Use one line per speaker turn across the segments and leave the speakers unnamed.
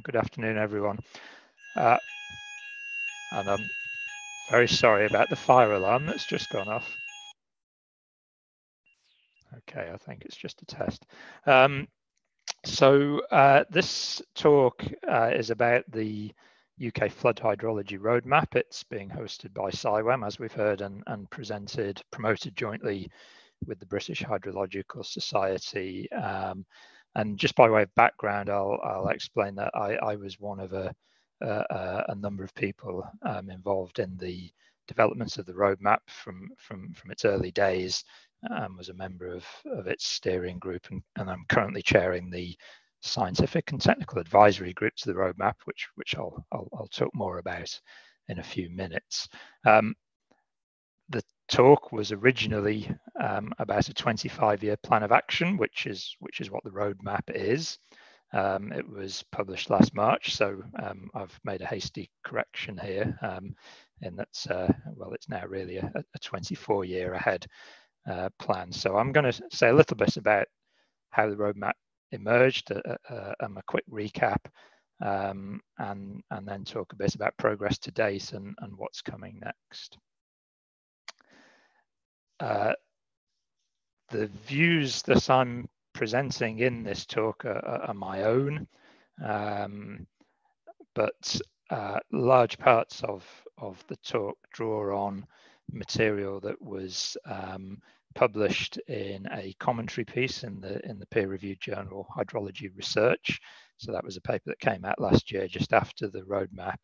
Good afternoon, everyone. Uh, and I'm very sorry about the fire alarm that's just gone off. Okay, I think it's just a test. Um, so uh, this talk uh, is about the UK flood hydrology roadmap. It's being hosted by CIWEM, as we've heard, and, and presented, promoted jointly with the British Hydrological Society. Um, and just by way of background, I'll, I'll explain that I, I was one of a, a, a number of people um, involved in the developments of the roadmap from, from, from its early days, um, was a member of, of its steering group, and, and I'm currently chairing the scientific and technical advisory group to the roadmap, which, which I'll, I'll, I'll talk more about in a few minutes. Um, talk was originally um, about a 25-year plan of action, which is which is what the roadmap is. Um, it was published last March, so um, I've made a hasty correction here, um, in that uh, well, it's now really a, a 24-year ahead uh, plan. So I'm going to say a little bit about how the roadmap emerged, a, a, a quick recap, um, and and then talk a bit about progress to date and, and what's coming next. Uh, the views that I'm presenting in this talk are, are my own, um, but uh, large parts of, of the talk draw on material that was um, published in a commentary piece in the in the peer-reviewed journal Hydrology Research. So that was a paper that came out last year, just after the roadmap.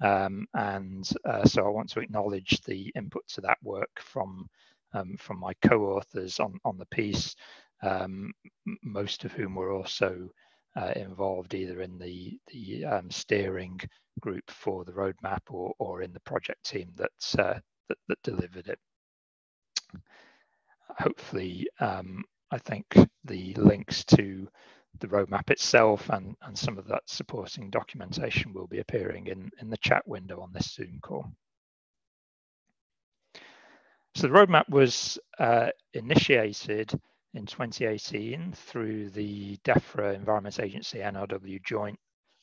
Um, and uh, so I want to acknowledge the input to that work from um, from my co-authors on, on the piece, um, most of whom were also uh, involved either in the, the um, steering group for the roadmap or, or in the project team that, uh, that, that, delivered it. Hopefully, um, I think the links to the roadmap itself and, and some of that supporting documentation will be appearing in, in the chat window on this Zoom call. So the roadmap was uh, initiated in 2018 through the DEFRA Environment Agency NRW Joint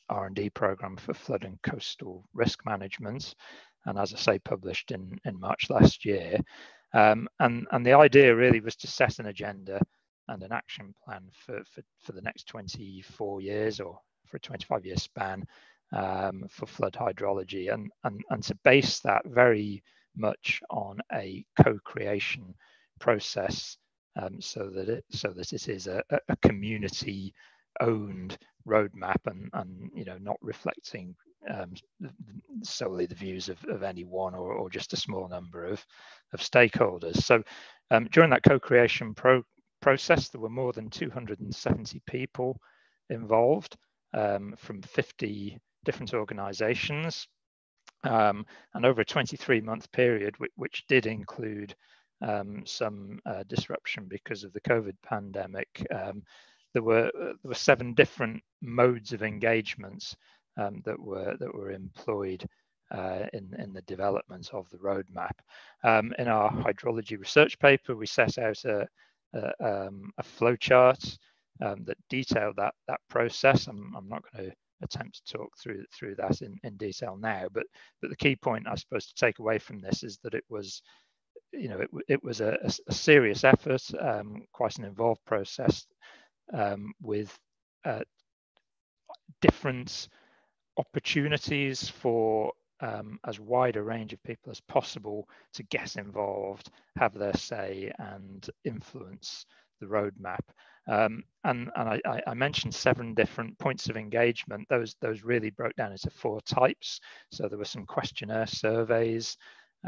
R&D program for flood and coastal risk management, and as I say, published in, in March last year. Um, and, and the idea really was to set an agenda and an action plan for, for, for the next 24 years or for a 25 year span um, for flood hydrology and, and, and to base that very much on a co-creation process um, so that it so that it is a, a community owned roadmap and and you know not reflecting um, solely the views of, of any one or, or just a small number of of stakeholders. So um, during that co-creation pro process there were more than 270 people involved um, from 50 different organizations um, and over a 23 month period, which, which did include um, some uh, disruption because of the COVID pandemic, um, there were uh, there were seven different modes of engagements um, that were that were employed uh, in in the development of the roadmap. Um, in our hydrology research paper, we set out a a, um, a flowchart that detailed that that process. I'm, I'm not going to attempt to talk through through that in, in detail now. But but the key point I suppose to take away from this is that it was, you know, it, it was a, a serious effort, um, quite an involved process um, with uh, different opportunities for um, as wide a range of people as possible to get involved, have their say, and influence the roadmap. Um, and and I, I, mentioned seven different points of engagement. Those those really broke down into four types. So there were some questionnaire surveys.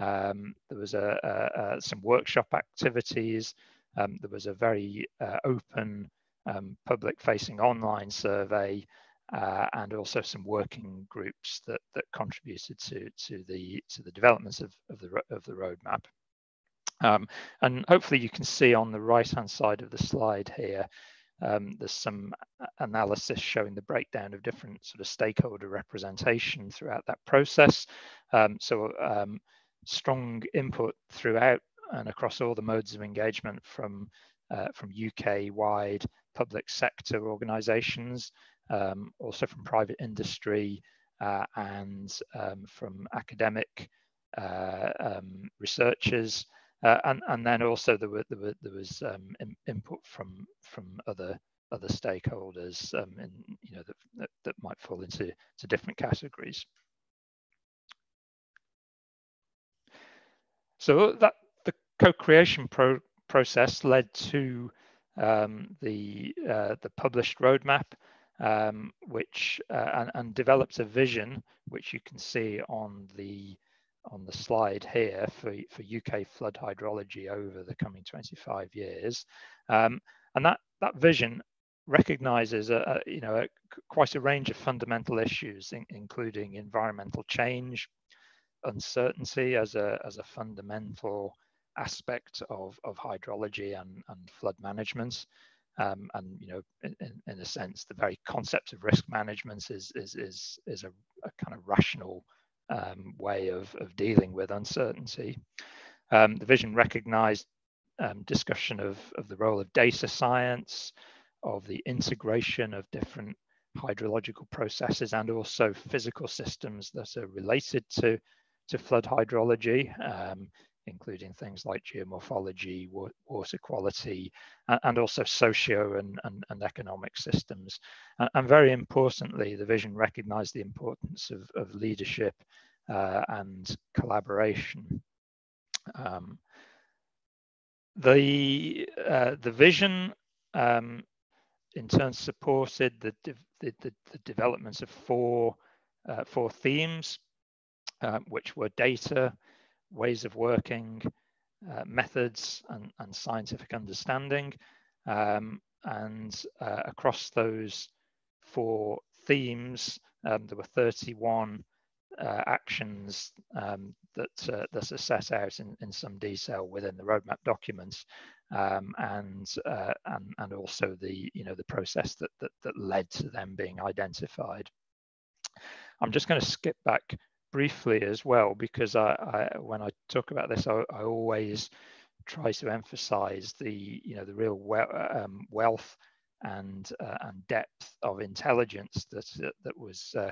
Um, there was a, a, a, some workshop activities. Um, there was a very uh, open um, public-facing online survey, uh, and also some working groups that that contributed to to the to the developments of, of the of the roadmap. Um, and hopefully you can see on the right hand side of the slide here, um, there's some analysis showing the breakdown of different sort of stakeholder representation throughout that process. Um, so um, strong input throughout and across all the modes of engagement from, uh, from UK-wide public sector organisations, um, also from private industry uh, and um, from academic uh, researchers. Uh, and, and then also there, were, there, were, there was um, in, input from, from other other stakeholders um, you know that, that, that might fall into to different categories. So that the co-creation pro process led to um, the uh, the published roadmap, um, which uh, and, and, developed a vision, which you can see on the on the slide here for, for UK flood hydrology over the coming 25 years. Um, and that, that vision recognizes a, a you know a, quite a range of fundamental issues, in, including environmental change, uncertainty as a as a fundamental aspect of of hydrology and, and flood management. Um, and you know, in, in, a sense, the very concept of risk management is is is is a, a kind of rational um, way of of dealing with uncertainty. Um, the vision recognised um, discussion of of the role of data science, of the integration of different hydrological processes and also physical systems that are related to, to flood hydrology, um, including things like geomorphology, water quality, and, also socio and, and, and economic systems. And, very importantly, the vision recognized the importance of, of leadership uh, and collaboration. Um, the, uh, the vision um, in turn supported the, the, the, the, developments of four, uh, four themes, uh, which were data, ways of working, uh, methods, and, and, scientific understanding. Um, and uh, across those four themes, um, there were 31 uh, actions um, that, uh, that are set out in, in some detail within the roadmap documents um, and, uh, and and also the you know the process that, that that led to them being identified. I'm just going to skip back briefly as well because I, I when I talk about this, I, I, always try to emphasize the you know the real we um, wealth and uh, and depth of intelligence that that was uh,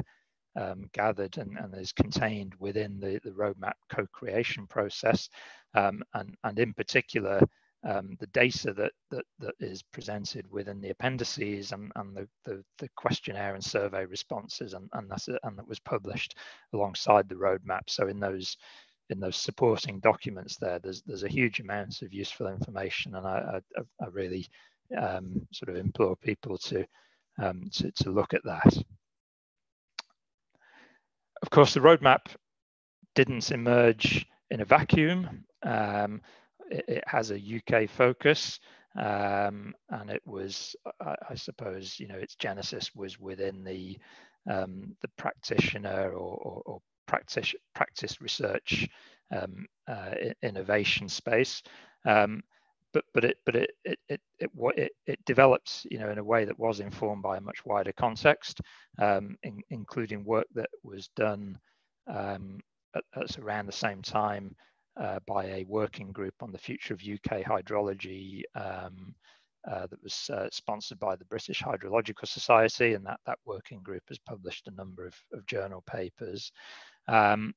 um, gathered and, and, is contained within the, the roadmap co-creation process, um, and, and in particular, um, the data that, that, that is presented within the appendices and, and the, the, the questionnaire and survey responses and, and, that's and that was published alongside the roadmap. So in those in those supporting documents there, there's there's a huge amount of useful information, and I, I, I really um, sort of implore people to, um, to to look at that. Of course, the roadmap didn't emerge in a vacuum. Um, it, it has a UK focus, um, and it was, I, I, suppose, you know, its genesis was within the um, the practitioner or, or, or, practice practice research um, uh, innovation space. Um, but but it but it it it it, it, it developed you know in a way that was informed by a much wider context, um, in, including work that was done um, at, at around the same time uh, by a working group on the future of UK hydrology um, uh, that was uh, sponsored by the British Hydrological Society, and that, that working group has published a number of, of journal papers. Um,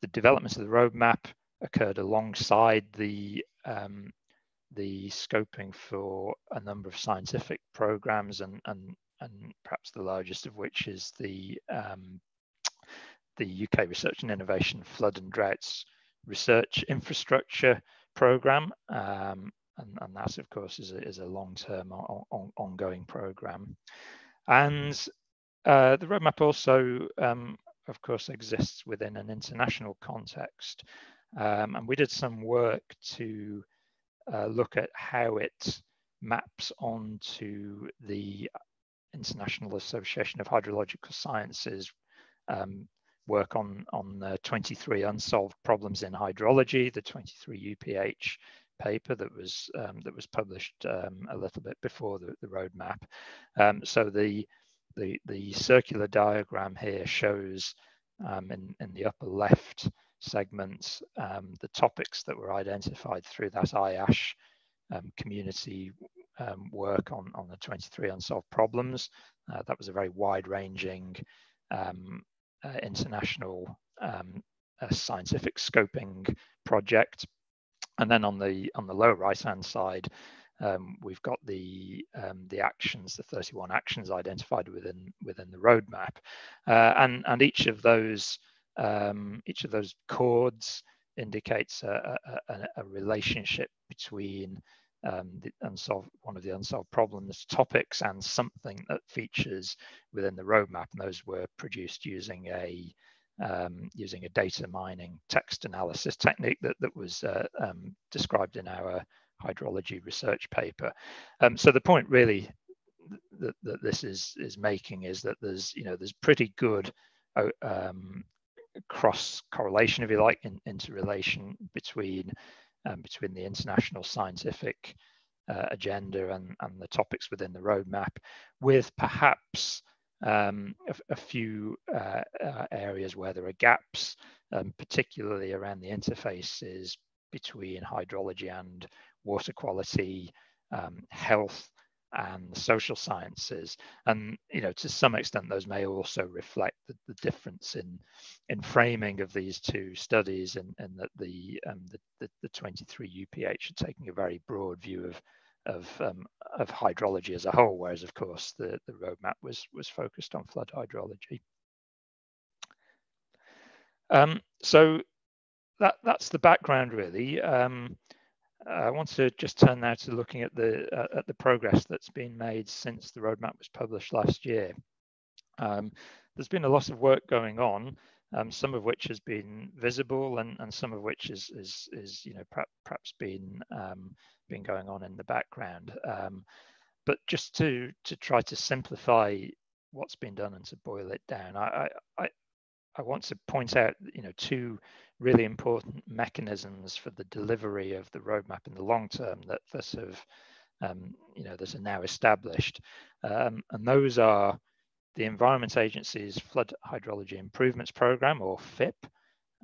the development of the roadmap occurred alongside the um, the scoping for a number of scientific programs, and and and perhaps the largest of which is the um, the UK Research and Innovation Flood and Droughts research infrastructure program. Um, and, and that, of course, is a, is a long-term on, on, ongoing program. And uh, the roadmap also, um, of course, exists within an international context. Um, and we did some work to uh, look at how it maps onto the International Association of Hydrological Sciences um, work on, on uh, 23 unsolved problems in hydrology, the 23 UPH paper that was um, that was published um, a little bit before the, the roadmap. Um, so the, the the circular diagram here shows um, in, in the upper left segment um, the topics that were identified through that IAHS um, community work on, on the 23 unsolved problems. Uh, that was a very wide-ranging um, uh, international um, scientific scoping project. And then on the on the lower right-hand side, um, we've got the um, the actions, the 31 actions identified within within the roadmap, uh, and and each of those um, each of those chords indicates a, a, a relationship between um, the unsolved one of the unsolved problems topics and something that features within the roadmap, and those were produced using a um, using a data mining text analysis technique that that was uh, um, described in our hydrology research paper. Um, so the point really that, that this is is making is that there's you know there's pretty good um, cross correlation, if you like, in, interrelation between um, between the international scientific uh, agenda and, and the topics within the roadmap, with perhaps um, a, a, few uh, uh, areas where there are gaps, um, particularly around the interfaces between hydrology and water quality, um, health, and the social sciences. And you know, to some extent, those may also reflect the, the difference in in framing of these two studies, and, and that the, um, the, the the 23 UPH are taking a very broad view of of um, of hydrology as a whole, whereas of course the the roadmap was was focused on flood hydrology. Um, so that that's the background really. Um, I want to just turn now to looking at the uh, at the progress that's been made since the roadmap was published last year. Um, there's been a lot of work going on, um, some of which has been visible, and, and some of which is is, is you know perhaps, perhaps been um, been going on in the background. Um, but just to to try to simplify what's been done and to boil it down, I I, I want to point out you know two really important mechanisms for the delivery of the roadmap in the long term that, that have, um, you know, that are now established. Um, and those are the Environment Agency's Flood Hydrology Improvements Program, or FIP,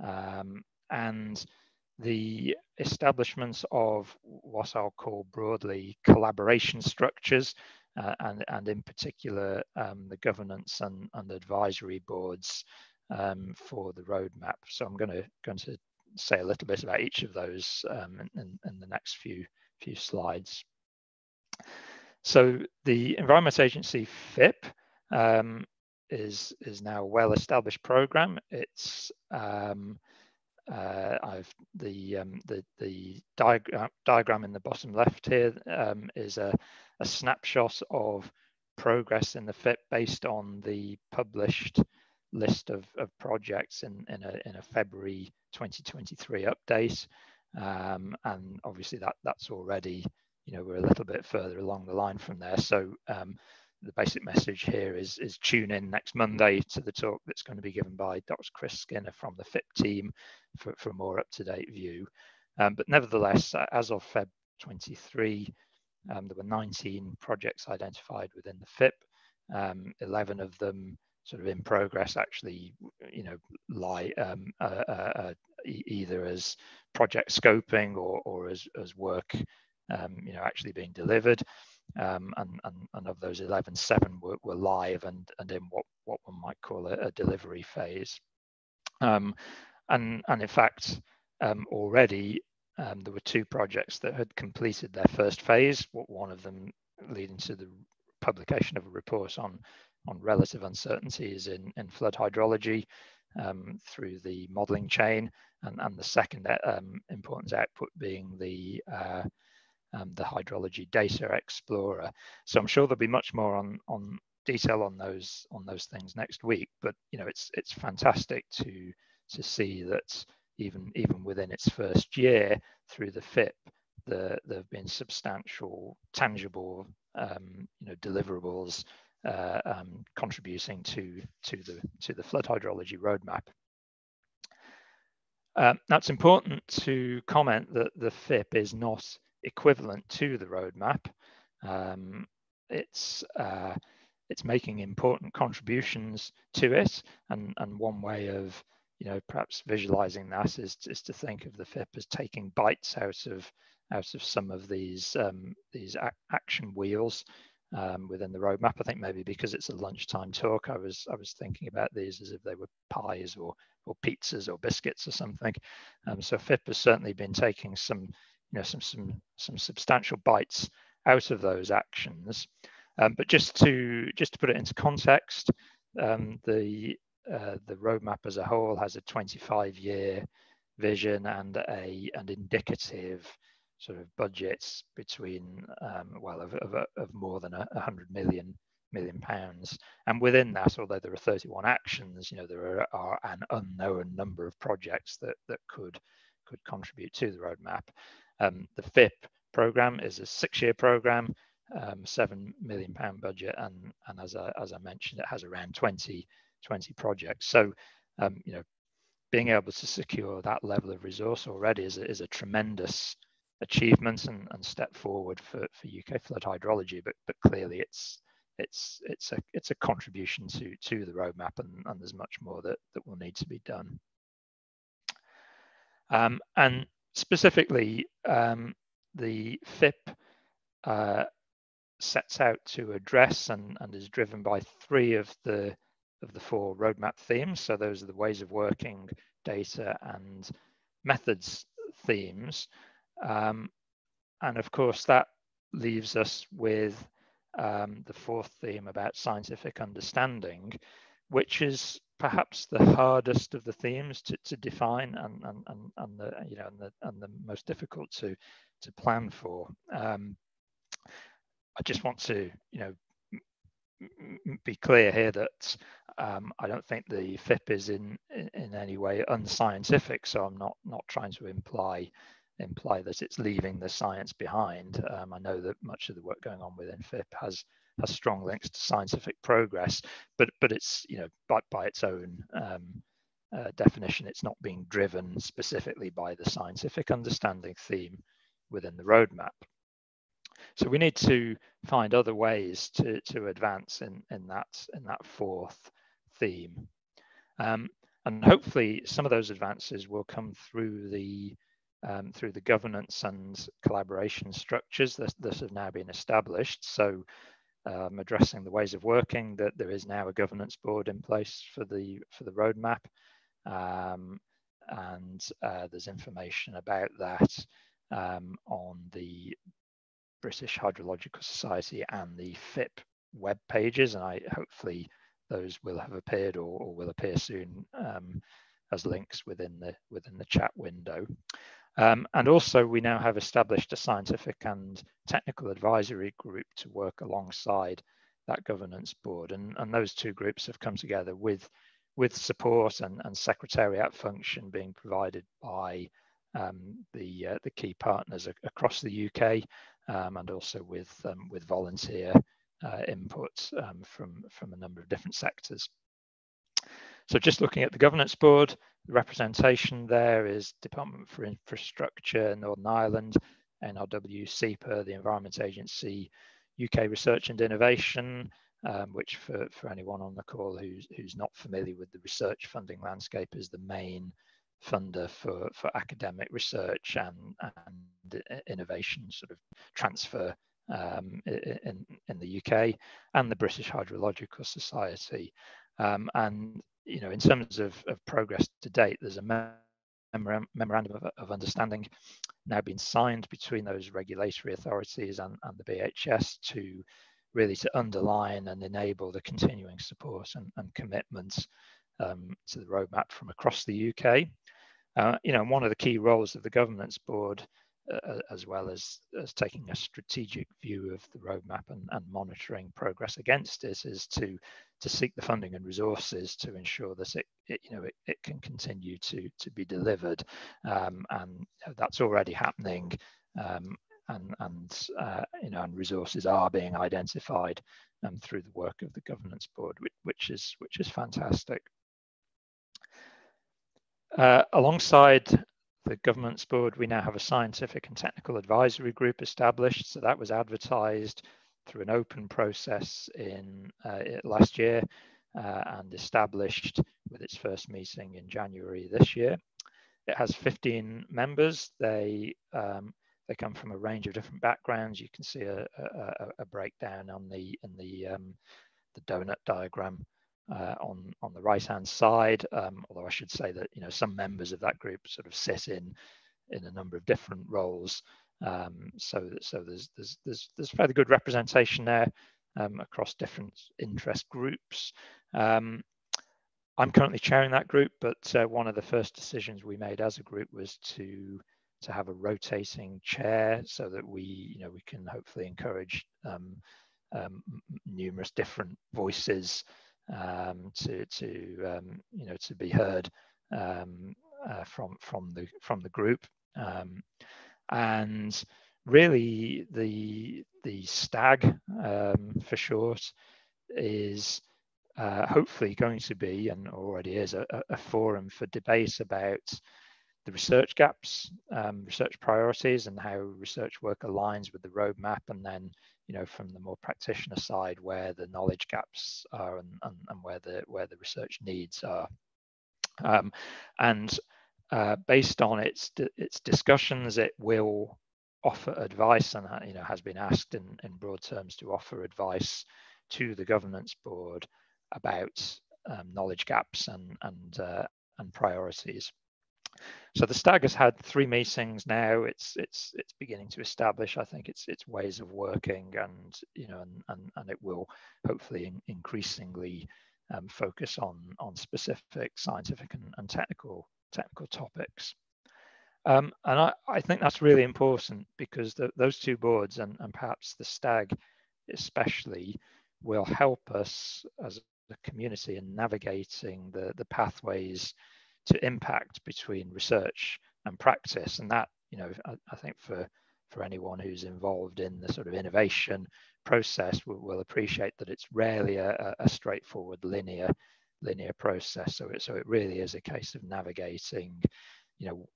um, and the establishments of what I'll call broadly collaboration structures, uh, and, and in particular um, the governance and, and advisory boards um, for the roadmap. So I'm going to going to say a little bit about each of those um, in, in, the next few few slides. So the Environment Agency FIP um, is is now a well-established program. It's um, uh, I've the um, the the diagram diagram in the bottom left here um, is a, a snapshot of progress in the FIP based on the published list of, of projects in, in, a, in a February 2023 update. Um, and obviously that that's already, you know, we're a little bit further along the line from there. So um, the basic message here is, is tune in next Monday to the talk that's going to be given by Dr. Chris Skinner from the FIP team for, for a more up-to-date view. Um, but nevertheless, as of Feb 23, um, there were 19 projects identified within the FIP. Um, 11 of them sort of in progress actually you know lie um, uh, uh, uh either as project scoping or, or as, as work um, you know actually being delivered. Um, and, and, and of those 11 seven were, were live and and in what what one might call a, a delivery phase. Um, and and in fact um, already um, there were two projects that had completed their first phase one of them leading to the publication of a report on on relative uncertainties in, in flood hydrology um, through the modeling chain, and, and the second um, important output being the uh, um, the hydrology data explorer. So I'm sure there'll be much more on on detail on those on those things next week. But you know, it's it's fantastic to to see that even even within its first year through the FIP, the, there have been substantial, tangible, um, you know, deliverables uh, um, contributing to, to, the, to the flood hydrology roadmap. Now it's important to comment that the FIP is not equivalent to the roadmap. Um, it's uh, it's making important contributions to it, and and one way of you know, perhaps visualizing that is, is to think of the FIP as taking bites out of out of some of these um, these ac action wheels um, within the roadmap. I think maybe because it's a lunchtime talk, I was I was thinking about these as if they were pies or or pizzas or biscuits or something. Um, so FIP has certainly been taking some you know some some some substantial bites out of those actions. Um, but just to just to put it into context, um, the uh, the roadmap as a whole has a 25 year vision and a an indicative sort of budgets between um, well of, of, of, more than a, hundred million million pounds and within that although there are 31 actions you know there are, are, an unknown number of projects that that could could contribute to the roadmap um, the FIP program is a six-year program um, seven million pound budget and and as I, as I mentioned it has around 20 20 projects. So, um, you know, being able to secure that level of resource already is is a tremendous achievement and, and step forward for, for UK flood hydrology. But but clearly, it's it's it's a it's a contribution to to the roadmap, and, and there's much more that that will need to be done. Um, and specifically, um, the FIP uh, sets out to address and, and is driven by three of the of the four roadmap themes. So those are the ways of working, data, and methods themes. Um, and of course, that leaves us with um, the fourth theme about scientific understanding, which is perhaps the hardest of the themes to, to define and, and, and, and, the you know and the, and the most difficult to to plan for. Um, I just want to you know be clear here that um, I don't think the FIP is in, in, in any way unscientific. So I'm not not trying to imply imply that it's leaving the science behind. Um, I know that much of the work going on within FIP has has strong links to scientific progress, but but it's you know by by its own um, uh, definition, it's not being driven specifically by the scientific understanding theme within the roadmap. So we need to find other ways to, to advance in, in, that, in that fourth theme. Um, and hopefully some of those advances will come through the um, through the governance and collaboration structures that, that have now been established. So um, addressing the ways of working, that there is now a governance board in place for the for the roadmap. Um, and uh, there's information about that um, on the British Hydrological Society and the FIP web pages, and I hopefully those will have appeared or, or will appear soon um, as links within the within the chat window. Um, and also, we now have established a scientific and technical advisory group to work alongside that governance board, and, and those two groups have come together with with support and, and secretariat function being provided by um, the uh, the key partners across the UK um, and also with um, with volunteer uh, input um, from from a number of different sectors. So just looking at the governance board, the representation there is Department for Infrastructure, Northern Ireland, NRW, SEPA, the Environment Agency, UK Research and Innovation, um, which for, for anyone on the call who's, who's not familiar with the research funding landscape is the main funder for, for academic research and, and innovation sort of transfer um, in, in the UK and the British Hydrological Society. Um, and, you know, in terms of, of progress to date, there's a memorandum of, of, understanding now been signed between those regulatory authorities and, and the BHS to really to underline and enable the continuing support and, and commitments um, to the roadmap from across the UK. Uh, you know, one of the key roles of the governance board, uh, as well as, as taking a strategic view of the roadmap and, and monitoring progress against it, is to to seek the funding and resources to ensure that it, it you know it, it can continue to to be delivered, um, and that's already happening. Um, and and uh, you know and resources are being identified um, through the work of the governance board, which, which is which is fantastic. Uh, alongside the governance board, we now have a scientific and technical advisory group established. So that was advertised through an open process in uh, last year uh, and established with its first meeting in January this year. It has 15 members. They um, they come from a range of different backgrounds. You can see a, a, a breakdown on the in the um, the donut diagram uh, on on the right hand side. Um, although I should say that you know some members of that group sort of sit in in a number of different roles. Um, so so there's there's there's there's fairly good representation there um, across different interest groups. Um, I'm currently chairing that group, but uh, one of the first decisions we made as a group was to to have a rotating chair so that we you know we can hopefully encourage um, um, numerous different voices um, to to um, you know to be heard um, uh, from from the from the group. Um, and really the the stag um, for short is uh, hopefully going to be and already is a, a, forum for debate about the research gaps, um, research priorities, and how research work aligns with the roadmap, and then you know from the more practitioner side where the knowledge gaps are and, and, and where the where the research needs are. Um, and uh, based on its its discussions, it will offer advice and you know has been asked in, in broad terms to offer advice to the governance board about um, knowledge gaps and and uh, and priorities. So the stag has had three meetings now. It's it's it's beginning to establish, I think, its its ways of working, and you know, and and, and it will hopefully in, increasingly um, focus on on specific scientific and, and technical technical topics. Um, and I, I think that's really important because the, those two boards and, and perhaps the stag especially will help us as a community in navigating the, the pathways to impact between research and practice. And that, you know, I, I think for, for anyone who's involved in the sort of innovation process will, will appreciate that it's rarely a, a straightforward linear linear process. So it, so it really is a case of navigating, you know,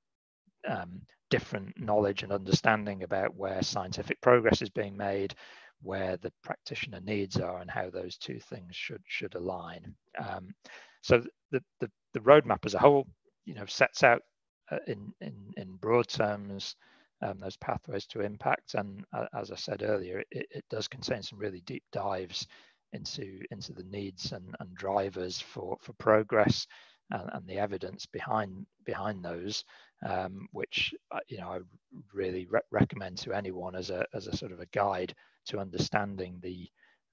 um, different knowledge and understanding about where scientific progress is being made, where the practitioner needs are, and how those two things should should align. Um, so the, the the roadmap as a whole, you know, sets out uh, in in in broad terms um, those pathways to impact, and uh, as I said earlier, it, it does contain some really deep dives into into the needs and, and drivers for for progress and, and the evidence behind behind those um, which uh, you know I really re recommend to anyone as a as a sort of a guide to understanding the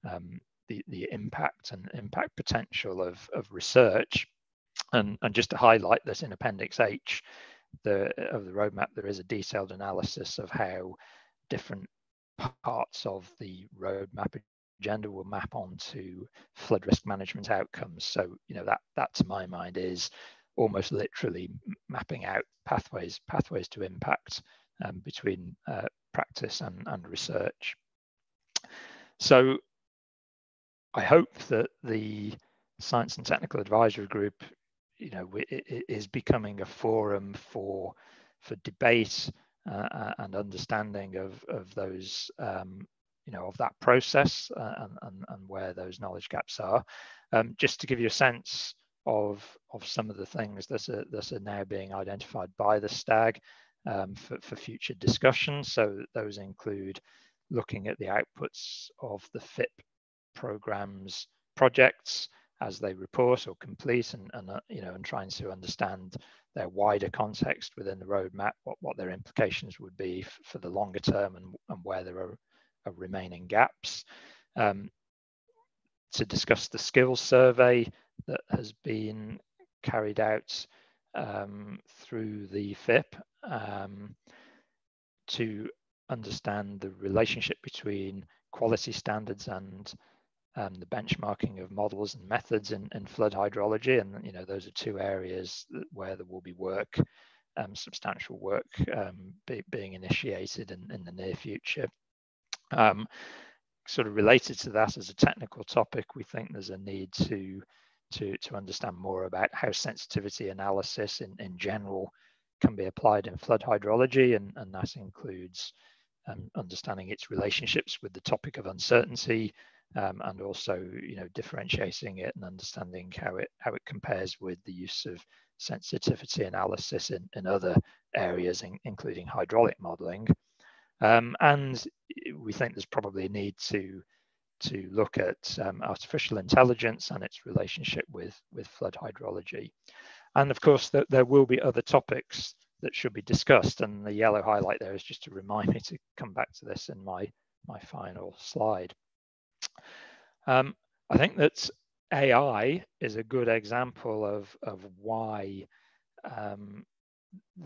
um, the, the impact and impact potential of, of research. And, and just to highlight this in Appendix H the, of the roadmap, there is a detailed analysis of how different parts of the roadmap agenda will map onto flood risk management outcomes. So, you know, that, that to my mind is almost literally mapping out pathways pathways to impact um, between uh, practice and, and research. So I hope that the Science and Technical Advisory Group, you know, is becoming a forum for for debate uh, uh, and understanding of of those, um, you know, of that process uh, and, and, and where those knowledge gaps are. Um, just to give you a sense of of some of the things that are that are now being identified by the stag um, for, for future discussion. So those include looking at the outputs of the FIP programs projects as they report or complete and, and uh, you know and trying to understand their wider context within the roadmap what, what their implications would be for the longer term and, and where there are, are remaining gaps. Um, to discuss the skills survey that has been carried out um, through the FIP um, to understand the relationship between quality standards and um, the benchmarking of models and methods in, in, flood hydrology. And, you know, those are two areas where there will be work, um, substantial work um, be, being initiated in, in, the near future. Um, sort of related to that as a technical topic, we think there's a need to to, to understand more about how sensitivity analysis in, in general can be applied in flood hydrology, and, and that includes um, understanding its relationships with the topic of uncertainty, um, and also you know differentiating it and understanding how it how it compares with the use of sensitivity analysis in, in other areas, in, including hydraulic modeling. Um, and we think there's probably a need to to look at um, artificial intelligence and its relationship with with flood hydrology. And of course, the, there will be other topics that should be discussed. And the yellow highlight there is just to remind me to come back to this in my my final slide. Um, I think that AI is a good example of, of why um,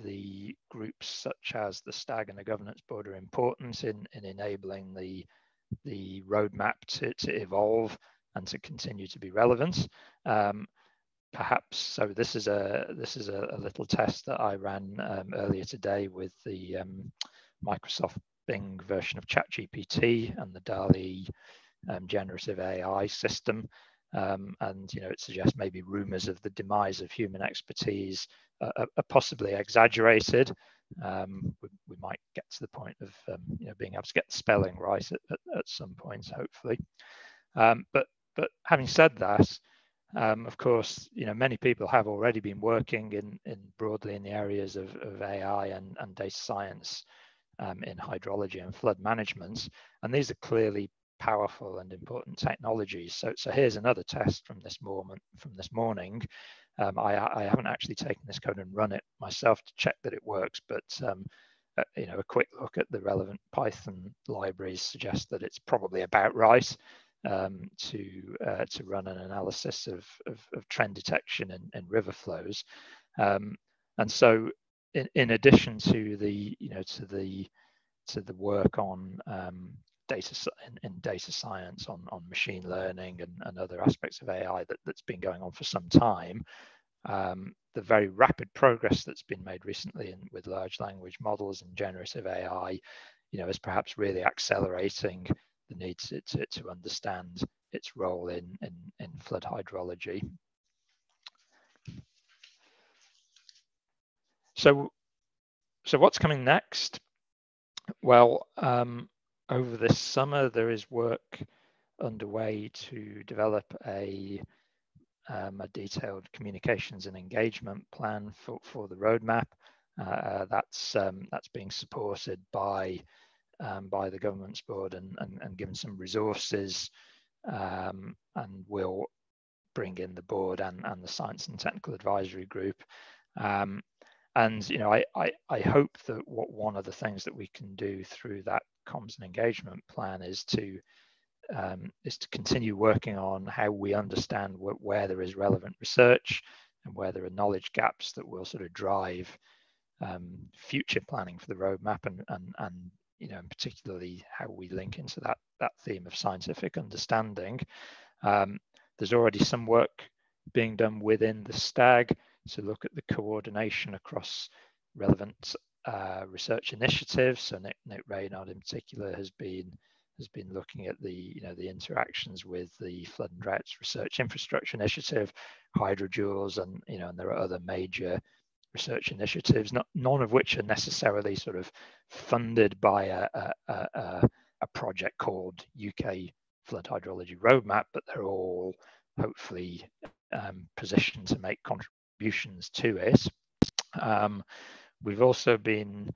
the groups such as the STAG and the Governance Board are important in, in enabling the, the roadmap to, to evolve and to continue to be relevant. Um, perhaps so this is a this is a, a little test that I ran um, earlier today with the um, Microsoft Bing version of ChatGPT and the DALL-E um, generative AI system. Um, and you know, it suggests maybe rumors of the demise of human expertise are, are possibly exaggerated. Um, we, we, might get to the point of um, you know being able to get the spelling right at, at, at some point, hopefully. Um, but but having said that, um, of course, you know many people have already been working in, in broadly in the areas of, of AI and, and data science um, in hydrology and flood management, and these are clearly powerful and important technologies. So, so here's another test from this moment from this morning. Um, I, I, haven't actually taken this code and run it myself to check that it works, but um, uh, you know, a quick look at the relevant Python libraries suggests that it's probably about right um, to uh, to run an analysis of, of, of trend detection in river flows. Um, and so, in, in addition to the you know to the to the work on um, data in, in, data science on, on machine learning and, and other aspects of AI that, that's been going on for some time. Um, the very rapid progress that's been made recently in, with large language models and generative AI, you know, is perhaps really accelerating the need to, to, to understand its role in, in, in flood hydrology. So, so what's coming next? Well, um, over this summer, there is work underway to develop a, um, a detailed communications and engagement plan for, for the roadmap. Uh, that's um, that's being supported by um, by the governance board and, and, and given some resources um, and will bring in the board and, and the science and technical advisory group. Um, and you know, I, I, I hope that what one of the things that we can do through that comms and engagement plan is to um, is to continue working on how we understand wh where there is relevant research and where there are knowledge gaps that will sort of drive um, future planning for the roadmap and, and, and you know, and particularly how we link into that, that theme of scientific understanding. Um, there's already some work being done within the STAG to look at the coordination across relevant uh, research initiatives. So Nick, Nick Reynard in particular has been has been looking at the you know the interactions with the flood and droughts research infrastructure initiative, Hydro-JULES, and you know and there are other major research initiatives, not, none of which are necessarily sort of funded by a, a, a, a project called UK Flood Hydrology Roadmap, but they're all hopefully um, positioned to make contributions to it. Um, We've also been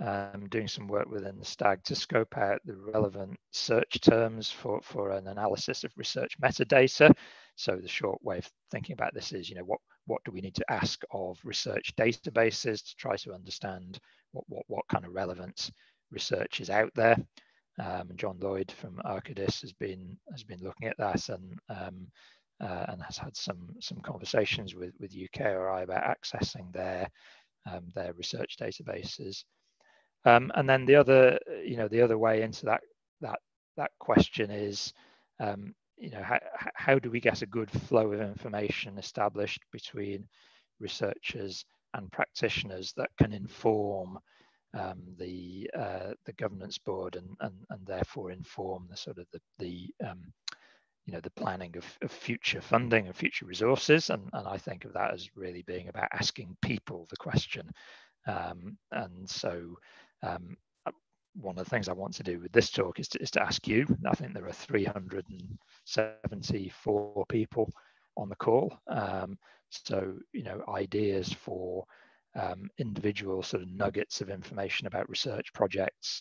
um, doing some work within the STAG to scope out the relevant search terms for, for an analysis of research metadata. So the short way of thinking about this is, you know, what, what do we need to ask of research databases to try to understand what, what, what kind of relevant research is out there. Um, John Lloyd from Arcadis has been has been looking at that and um, uh, and has had some some conversations with with UKRI about accessing their um, their research databases. Um, and then the other, you know, the other way into that that that question is, um, you know, how, how do we get a good flow of information established between researchers and practitioners that can inform um, the uh, the governance board and, and and therefore inform the sort of the the um, you know the planning of, of future funding and future resources and, and i think of that as really being about asking people the question um, and so um, one of the things I want to do with this talk is to, is to ask you. I think there are 374 people on the call. Um, so, you know, ideas for um, individual sort of nuggets of information about research projects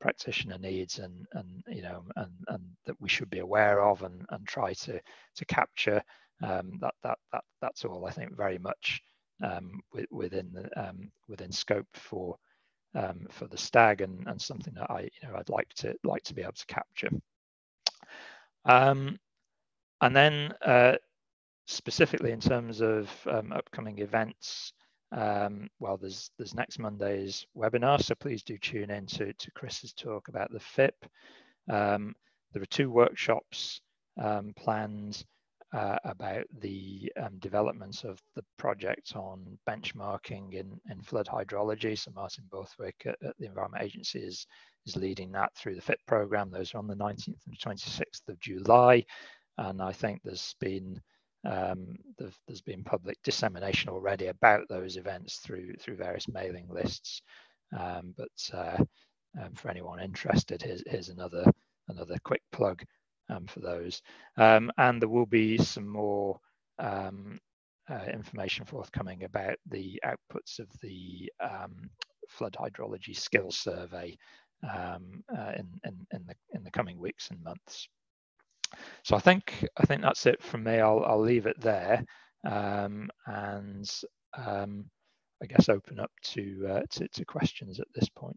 practitioner needs and, and you know, and, and that we should be aware of and, and try to, to capture. Um, that, that, that, that's all, I think, very much um, within, the, um, within scope for um, for the stag and, and something that I you know I'd like to like to be able to capture. Um, and then uh, specifically in terms of upcoming events, um, well, there's there's next Monday's webinar, so please do tune in to, to Chris's talk about the FIP. Um, there are two workshops um, planned uh, about the um, developments of the project on benchmarking in, in flood hydrology. So Martin Borthwick at, at, the Environment Agency is, is leading that through the FIP program. Those are on the 19th and 26th of July. And I think there's been um, there's been public dissemination already about those events through through various mailing lists. Um, but uh, um, for anyone interested, here's, here's another another quick plug um, for those. Um, and there will be some more um, uh, information forthcoming about the outputs of the flood hydrology skills survey uh, in, in, in, the, in the coming weeks and months. So I think I think that's it from me. I'll, I'll leave it there um, and I guess open up to, uh, to, to questions at this point.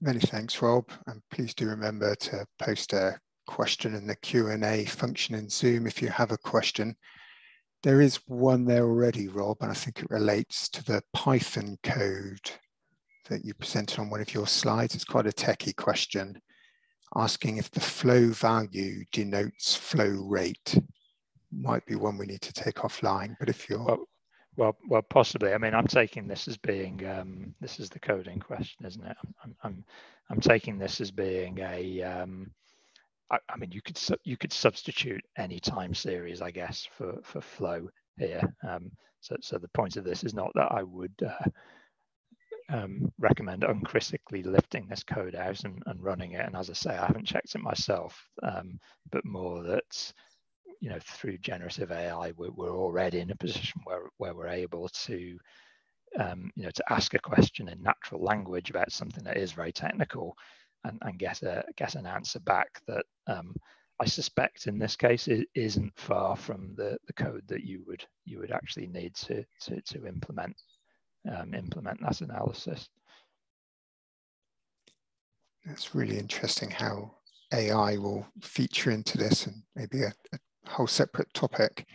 Many thanks, Rob. And please do remember to post a question in the Q&A function in Zoom if you have a question. There is one there already, Rob, and I think it relates to the Python code that you presented on one of your slides. It's quite a techie question, asking if the flow value denotes flow rate. Might be one we need to take offline, but if you're...
Well, well, well, possibly. I mean, I'm taking this as being um, this is the coding question, isn't it? I'm I'm I'm taking this as being a. Um, I, I mean, you could you could substitute any time series, I guess, for for flow here. Um, so so the point of this is not that I would. Uh, um, recommend uncritically lifting this code out and, and, running it. And as I say, I haven't checked it myself, um, but more that you know through generative AI, we're, we're already in a position where where we're able to um, you know to ask a question in natural language about something that is very technical, and, and get a get an answer back that um, I suspect in this case it isn't far from the, the code that you would you would actually need to to, to implement um, implement that analysis.
That's really interesting how AI will feature into this and maybe a, a whole separate topic.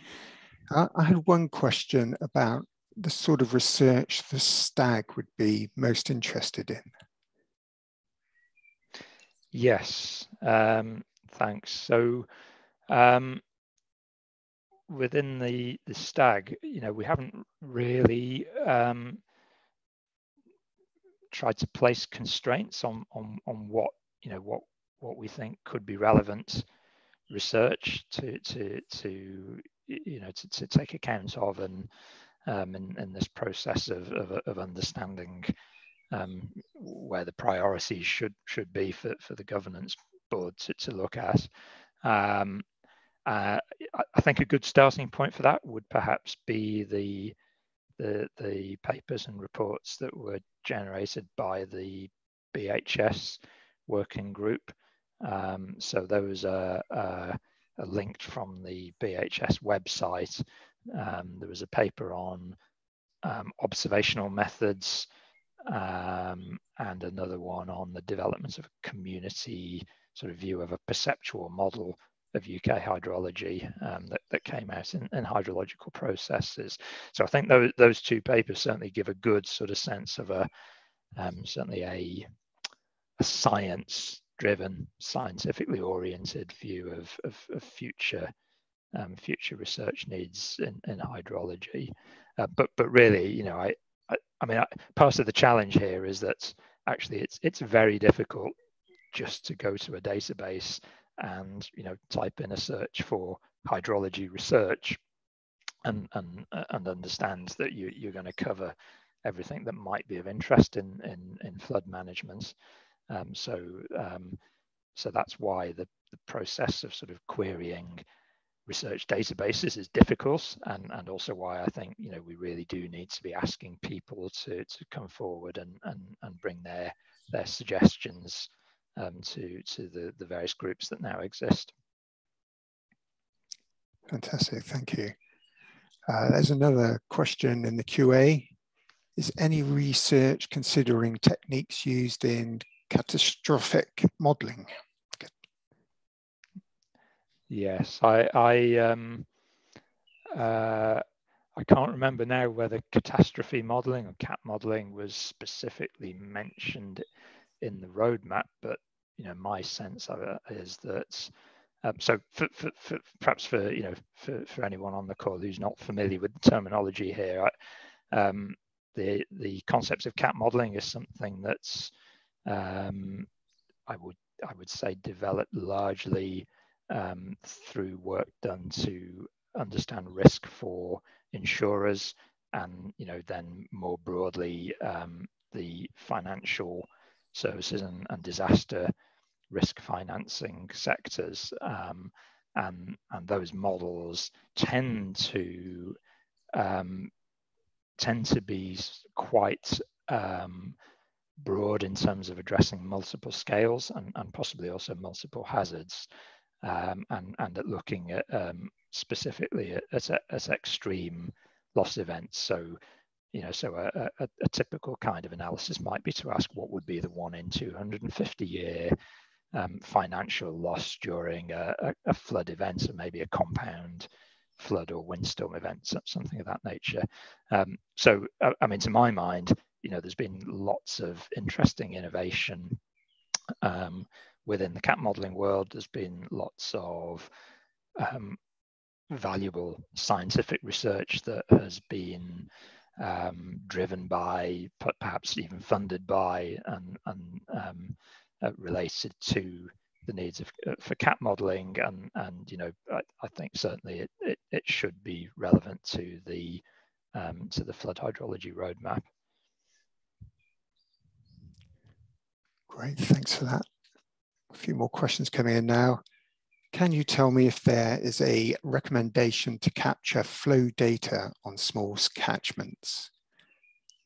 Uh, I had one question about the sort of research the STAG would be most interested in.
Yes, um, thanks. So um, within the, the STAG, you know, we haven't really um, tried to place constraints on, on, on what, you know, what, what we think could be relevant research to to to you know to, to take account of and um, in, in this process of, of, of understanding um, where the priorities should should be for, for the governance board to, to look at. Um, uh, I think a good starting point for that would perhaps be the, the the papers and reports that were generated by the BHS working group. Um, so those are, are, linked from the BHS website. Um, there was a paper on um, observational methods um, and another one on the development of a community sort of view of a perceptual model of UK hydrology um, that, that came out in, hydrological processes. So I think those, those two papers certainly give a good sort of sense of a um, certainly a, a science driven, scientifically oriented view of, of, of future um, future research needs in, in hydrology. Uh, but but really, you know, I I, I mean, I, part of the challenge here is that actually it's it's very difficult just to go to a database and you know type in a search for hydrology research and and and understand that you you're going to cover everything that might be of interest in in, in flood management. Um, so um, so that's why the, the process of sort of querying research databases is difficult and, and also why I think you know we really do need to be asking people to, to come forward and, and, and bring their their suggestions um, to, to the, the various groups that now exist.
Fantastic, thank you. Uh, there's another question in the QA. Is any research considering techniques used in catastrophic modeling?
Yes, I I um uh, I can't remember now whether catastrophe modeling or cat modeling was specifically mentioned in the roadmap, but you know my sense of it is that um, so for, for, for, perhaps for you know for, for anyone on the call who's not familiar with the terminology here, I, um, the the concepts of cat modeling is something that's um, I would I would say developed largely um, through work done to understand risk for insurers and you know then more broadly um, the financial services and, and, disaster risk financing sectors um, and and those models tend to um, tend to be quite um, broad in terms of addressing multiple scales and, and possibly also multiple hazards um, and, and at looking at um, specifically at, at, at, extreme loss events. So, you know, so a, a, a, typical kind of analysis might be to ask what would be the one in 250 year um, financial loss during a, a, flood event, or maybe a compound flood or windstorm event, something of that nature. Um, so, I mean, to my mind, you know, there's been lots of interesting innovation um, within the cat modeling world, there's been lots of um, valuable scientific research that has been um, driven by, perhaps even funded by, and, and um, uh, related to the needs of, uh, for cat modeling. And, and you know, I, I think certainly it, it, it, should be relevant to the um, to the flood hydrology roadmap.
Great, thanks for that. A few more questions coming in now. Can you tell me if there is a recommendation to capture flow data on small catchments,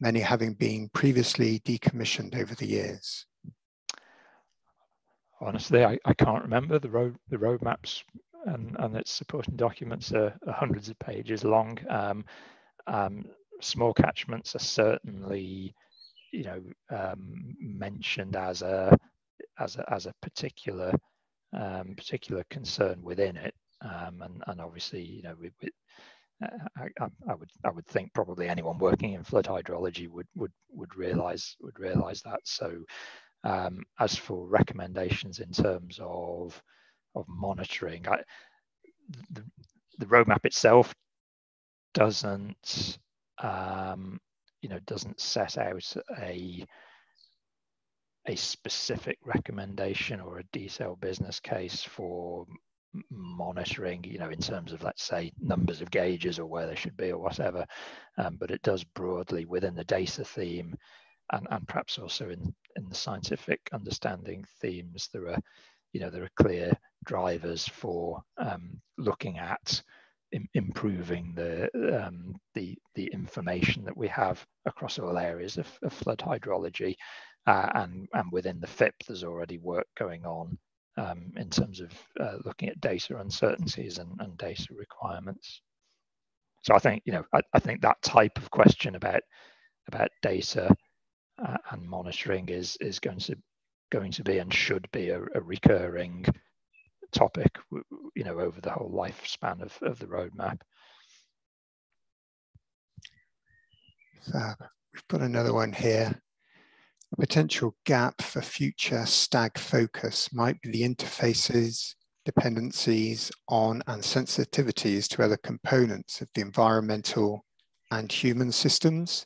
many having been previously decommissioned over the years?
Honestly, I, I can't remember the road the roadmaps and, and its supporting documents are, are hundreds of pages long. Um, um, small catchments are certainly, you know, um, mentioned as a as a, as a particular um, particular concern within it. Um, and, and obviously, you know, we, we, I, I, would I would think probably anyone working in flood hydrology would would would realize would realize that. So, um, as for recommendations in terms of of monitoring, I, the, the roadmap itself doesn't um, you know doesn't set out a a specific recommendation or a detailed business case for monitoring, you know, in terms of, let's say, numbers of gauges or where they should be or whatever. Um, but it does broadly within the data theme and, and perhaps also in, in the scientific understanding themes, there are, you know, there are clear drivers for um, looking at improving the, um, the, the information that we have across all areas of, of flood hydrology. Uh, and, and within the FIP, there's already work going on um, in terms of uh, looking at data uncertainties and, and data requirements. So I think, you know, I, I think that type of question about, about data uh, and monitoring is, is going to, going to be and should be a, a recurring topic, you know, over the whole lifespan of, of the roadmap.
Fab. We've got another one here. A potential gap for future STAG focus might be the interfaces, dependencies on and sensitivities to other components of the environmental and human systems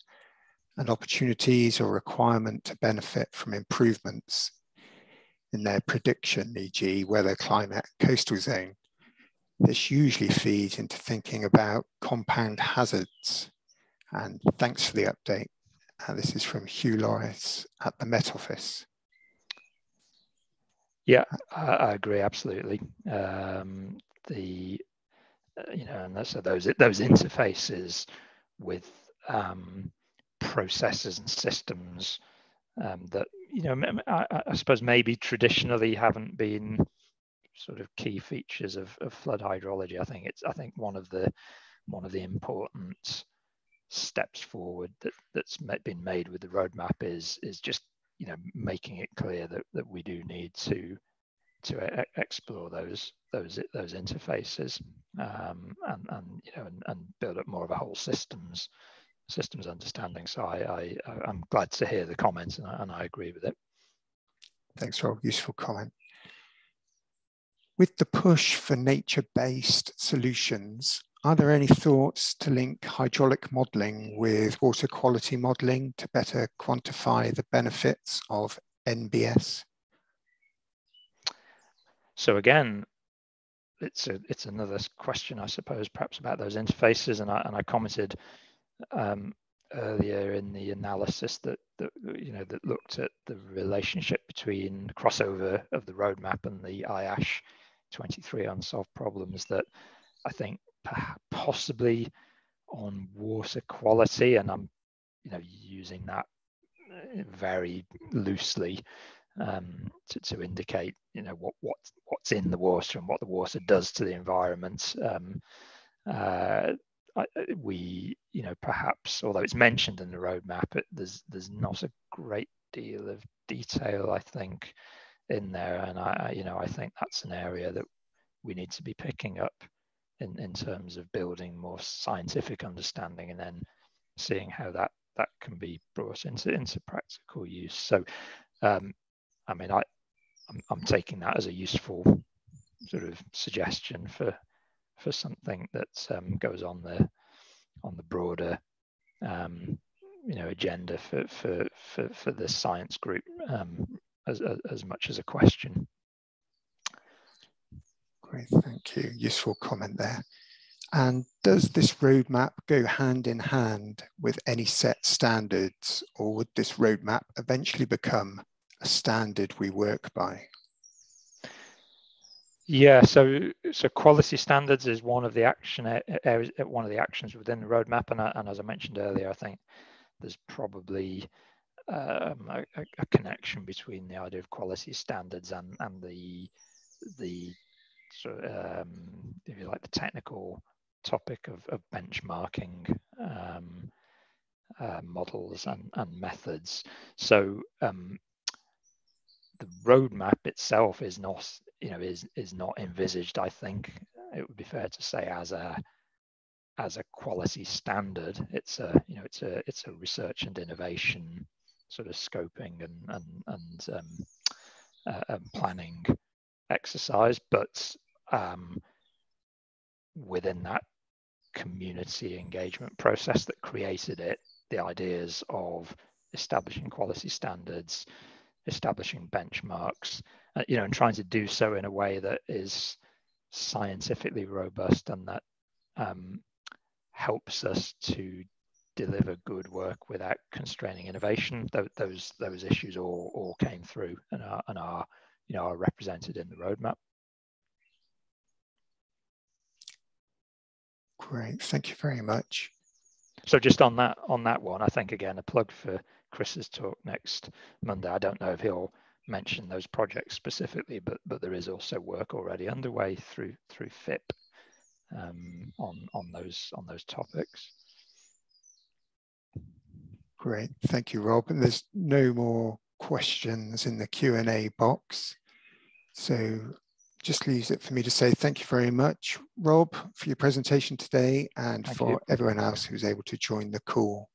and opportunities or requirement to benefit from improvements in their prediction, e.g. weather, climate, coastal zone. This usually feeds into thinking about compound hazards. And thanks for the update. Uh, this is from Hugh Lawrence at the Met Office.
Yeah, I, I agree absolutely. Um, the uh, you know, and so those those interfaces with um, processes and systems um, that you know I, I, suppose maybe traditionally haven't been sort of key features of, of flood hydrology. I think it's I think one of the one of the important steps forward that that's been made with the roadmap is is just you know making it clear that that we do need to to e explore those those those interfaces um, and and you know and, and, build up more of a whole systems systems understanding. So I, I I'm glad to hear the comments and I, and I agree with it.
Thanks, Rob. Useful comment. With the push for nature-based solutions, are there any thoughts to link hydraulic modelling with water quality modelling to better quantify the benefits of NBS?
So again, it's a, it's another question, I suppose, perhaps about those interfaces, and I and I commented um, earlier in the analysis that, that you know that looked at the relationship between crossover of the roadmap and the IAHS 23 unsolved problems that I think possibly on water quality, and I'm you know using that uh, very loosely um, to, to indicate you know what what what's in the water and what the water does to the environment. Um, uh, we you know perhaps although it's mentioned in the roadmap, it, there's there's not a great deal of detail I think in there, and I you know I think that's an area that we need to be picking up in, in terms of building more scientific understanding and then seeing how that that can be brought into into practical use. So um, I mean, I, I'm, I'm taking that as a useful sort of suggestion for for something that um, goes on the on the broader um, you know agenda for for for, for the science group um, as, as much as a question.
Great, thank you. Useful comment there. And does this roadmap go hand in hand with any set standards, or would this roadmap eventually become a standard we work by?
Yeah, so so quality standards is one of the action areas, one of the actions within the roadmap, and, and as I mentioned earlier, I think there's probably um, a, a, connection between the idea of quality standards and and the the sort of, um, if you like the technical topic of, of benchmarking um, uh, models and, and methods. So um, the roadmap itself is not you know is is not envisaged i think it would be fair to say as a as a quality standard. It's a you know it's a it's a research and innovation sort of scoping and and and um, uh, and planning exercise. But um, within that community engagement process that created it the ideas of establishing quality standards establishing benchmarks, uh, you know, and trying to do so in a way that is scientifically robust and that um, helps us to deliver good work without constraining innovation. Th those those issues all all came through and are and are you know are represented in the roadmap.
Great, thank you very much.
So just on that on that one, I think again a plug for Chris's talk next Monday. I don't know if he'll mention those projects specifically, but but there is also work already underway through through FIP um, on on those on those topics.
Great, thank you, Rob. And there's no more questions in the Q and A box, so just leaves it for me to say thank you very much, Rob, for your presentation today, and thank for you. everyone else who's able to join the call.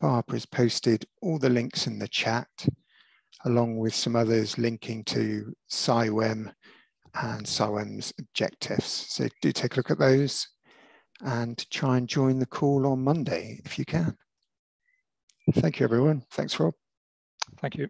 Barbara has posted all the links in the chat, along with some others linking to CIWEM and CIWEM's objectives. So do take a look at those and try and join the call on Monday if you can. Thank you, everyone. Thanks, Rob.
Thank you.